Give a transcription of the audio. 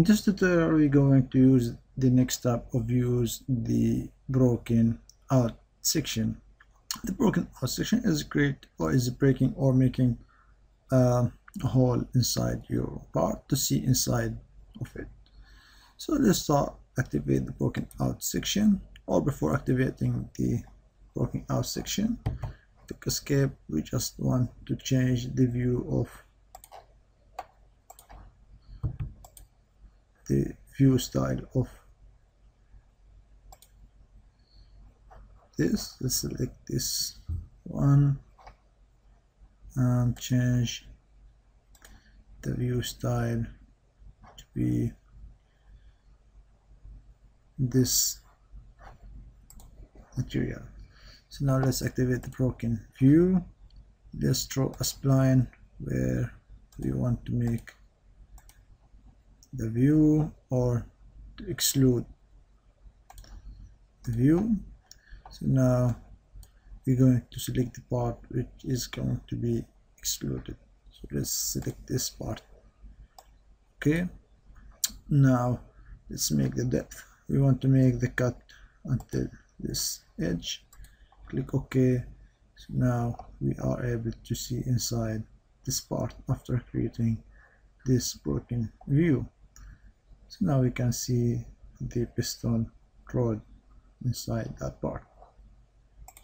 in this tutorial we're going to use the next step of use the broken out section. The broken out section is great or is breaking or making uh, a hole inside your part to see inside of it. So let's start activate the broken out section or before activating the broken out section click escape we just want to change the view of the view style of this. Let's select this one and change the view style to be this material. So now let's activate the broken view. Let's draw a spline where we want to make the view or to exclude. The view. So now we're going to select the part which is going to be excluded. So let's select this part. Okay. Now let's make the depth. We want to make the cut until this edge. Click ok. So now we are able to see inside this part after creating this broken view now we can see the piston rod inside that part